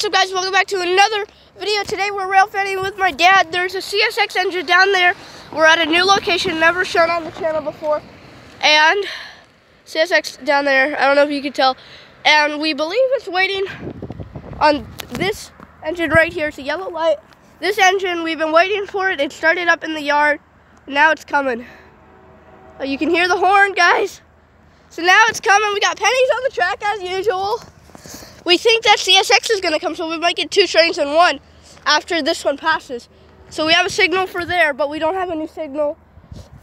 what's up guys? Welcome back to another video. Today we're rail fanning with my dad. There's a CSX engine down there. We're at a new location, never shown on the channel before. And CSX down there, I don't know if you can tell. And we believe it's waiting on this engine right here. It's a yellow light. This engine, we've been waiting for it. It started up in the yard. Now it's coming. Oh, you can hear the horn, guys. So now it's coming. We got pennies on the track as usual. We think that CSX is going to come, so we might get two trains in one after this one passes. So we have a signal for there, but we don't have any signal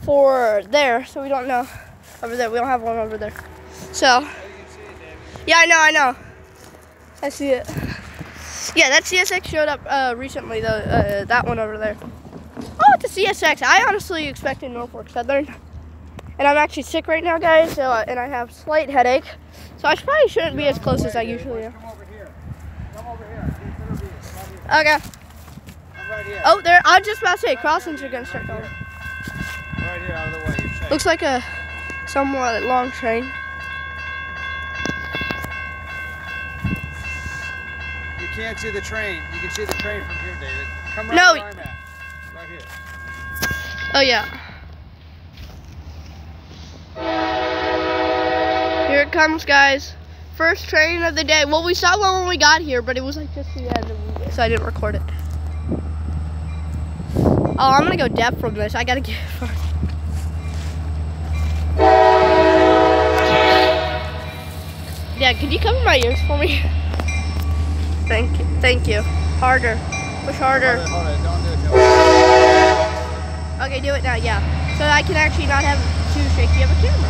for there, so we don't know. Over there, we don't have one over there. So, yeah, I know, I know. I see it. Yeah, that CSX showed up uh, recently, though, uh, that one over there. Oh, it's a CSX. I honestly expected Norfolk Southern. And I'm actually sick right now, guys, so, uh, and I have slight headache. So I probably shouldn't be as close as I usually am. Come over here. Come over here. Okay. Right. Oh, there. I was just about to say crossings are gonna start going. Right here, out of the way. You're. Looks like a somewhat long train. You can't see the train. You can see the train from here, David. Come right No. where I'm at. Right here. Oh yeah. Here it comes, guys. First train of the day. Well, we saw one when we got here, but it was like just the end, so I didn't record it. Oh, I'm gonna go depth from this. I gotta get. Yeah, could you cover my ears for me? Thank you. Thank you. Harder. Push harder. Hold it, hold it. Don't do it Okay, do it now, yeah. So I can actually not have too shaky of a camera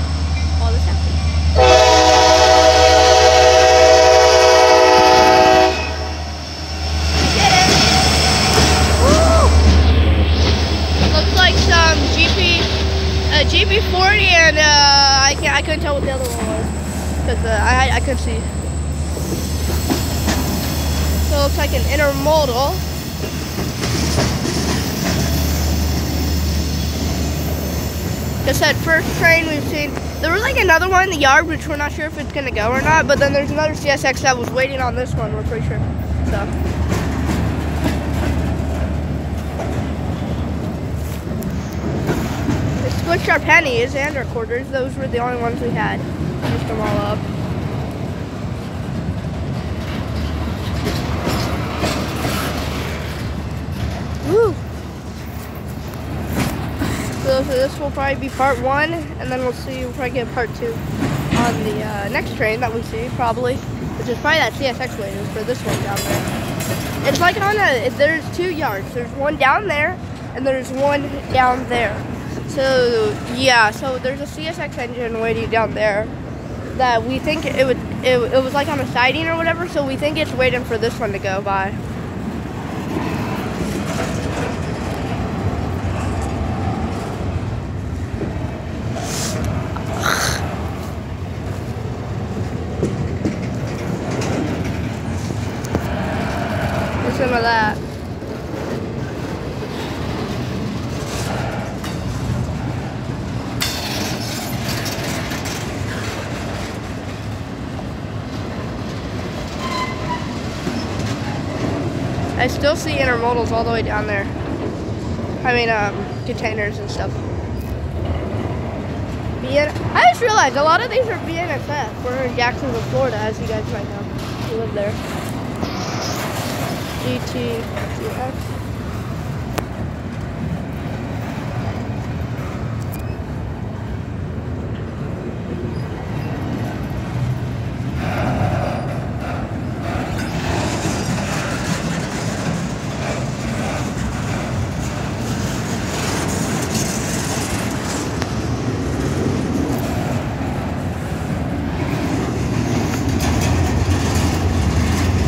while this happens. Because uh, I, I couldn't see. So it looks like an intermodal. I said, first train we've seen. There was like another one in the yard, which we're not sure if it's gonna go or not. But then there's another CSX that was waiting on this one. We're pretty sure. So. Switched our pennies and our quarters. Those were the only ones we had. Them all up. Woo! So, so this will probably be part one, and then we'll see, we'll probably get part two on the uh, next train that we see, probably, which is probably that CSX waiting for this one down there. It's like on a, there's two yards. There's one down there, and there's one down there. So, yeah, so there's a CSX engine waiting down there that we think it would, it, it was like on a siding or whatever, so we think it's waiting for this one to go by. Listen to that. I still see intermodals all the way down there. I mean, um, containers and stuff. BN I just realized a lot of these are BNSF. We're in Jacksonville, Florida, as you guys might know. We live there. GTX.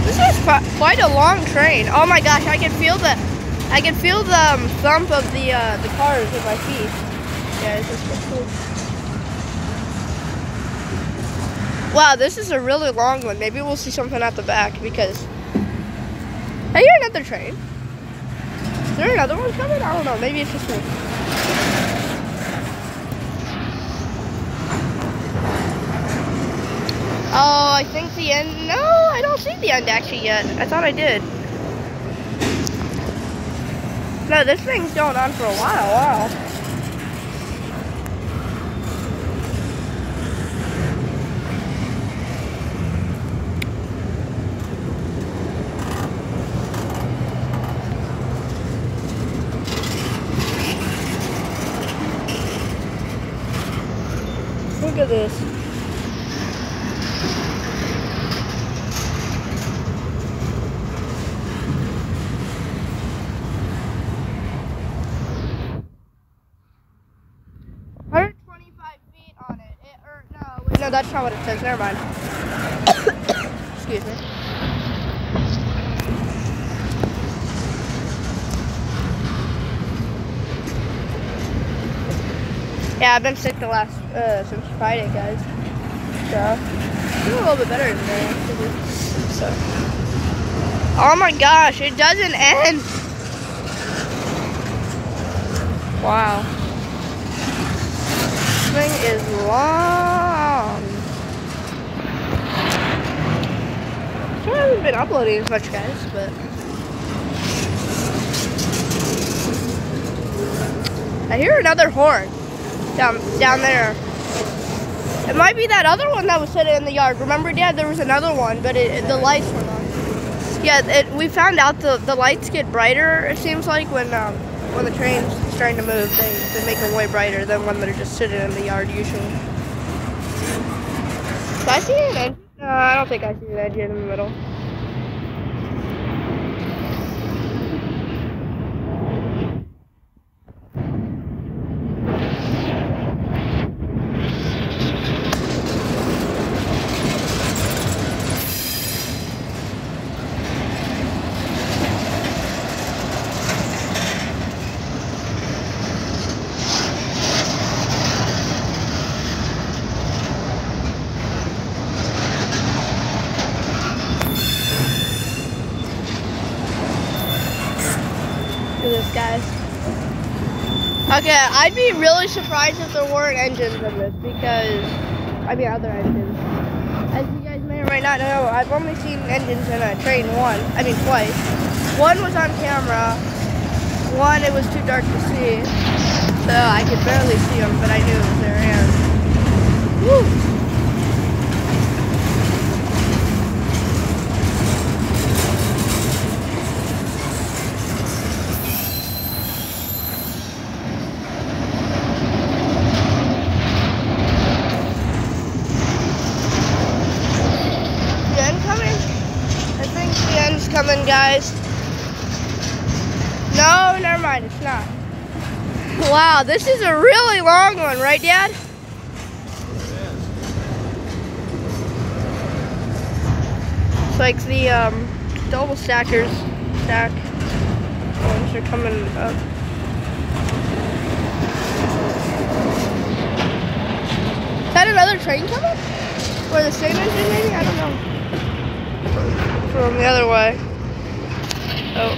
This is qui- quite a long train. Oh my gosh, I can feel the, I can feel the um, thump of the uh, the cars with my feet. Yeah, this is cool. Wow, this is a really long one. Maybe we'll see something at the back because. I hear another train. Is there another one coming? I don't know. Maybe it's just me. Oh, I think the end. No, I don't see the end actually yet. I thought I did. No, this thing's going on for a while. Wow. Look at this. That's not what it says. Never mind. Excuse me. Yeah, I've been sick the last, uh, since Friday, guys. So, doing a little bit better today, So. Oh my gosh, it doesn't end. Wow. This thing is long. I haven't been uploading as much, guys, but... I hear another horn down down there. It might be that other one that was sitting in the yard. Remember, Dad, there was another one, but it, it, the lights were on. Yeah, it, we found out the, the lights get brighter, it seems like, when um, when the train's starting to move. They, they make them way brighter than when they're just sitting in the yard, usually. Do I see an engine? No, I don't think I see an engine in the middle. this, guys. Okay, I'd be really surprised if there weren't engines in this because, I mean, other engines. As you guys may or may not know, I've only seen engines in a train once, I mean twice. One was on camera, one it was too dark to see, so I could barely see them, but I knew it was. And, woo! coming, guys. No, never mind, it's not. Wow, this is a really long one, right, Dad? It's like the um, double stackers stack ones are coming up. Is that another train coming? Or the same engine maybe? I don't know. From the other way. Oh.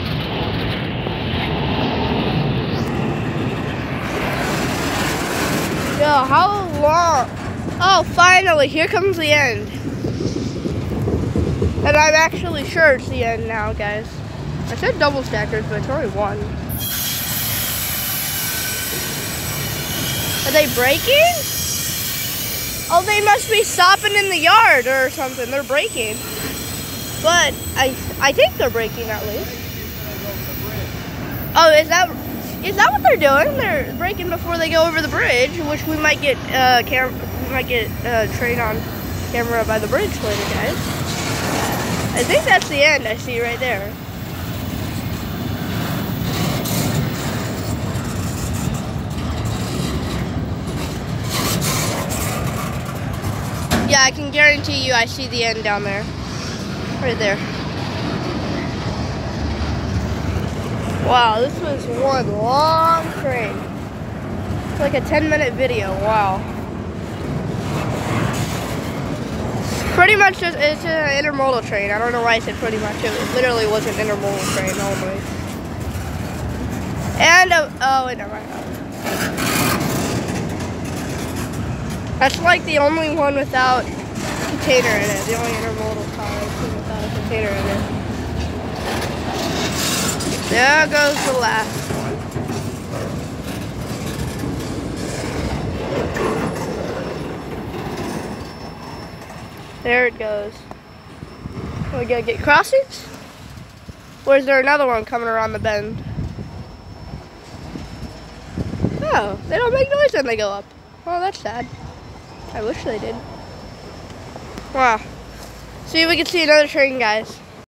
Yo, how long? Oh, finally, here comes the end. And I'm actually sure it's the end now, guys. I said double stackers, but it's only one. Are they braking? Oh, they must be stopping in the yard or something. They're braking. But I I think they're braking at least. Oh, is that is that what they're doing? They're braking before they go over the bridge, which we might get uh, cam we might get uh, train on camera by the bridge later, guys. I think that's the end. I see right there. Yeah, I can guarantee you I see the end down there. Right there. Wow, this was one long train. It's like a 10 minute video, wow. Pretty much just, it's an intermodal train. I don't know why I said pretty much. It literally was an intermodal train only. And, uh, oh, wait, never mind. That's like the only one without container in it. The only intermodal car without a container in it. There goes the last one. There it goes. We gotta get crossings? Or is there another one coming around the bend? Oh, they don't make noise when they go up. Oh, that's sad. I wish they did. Wow. See if we can see another train, guys.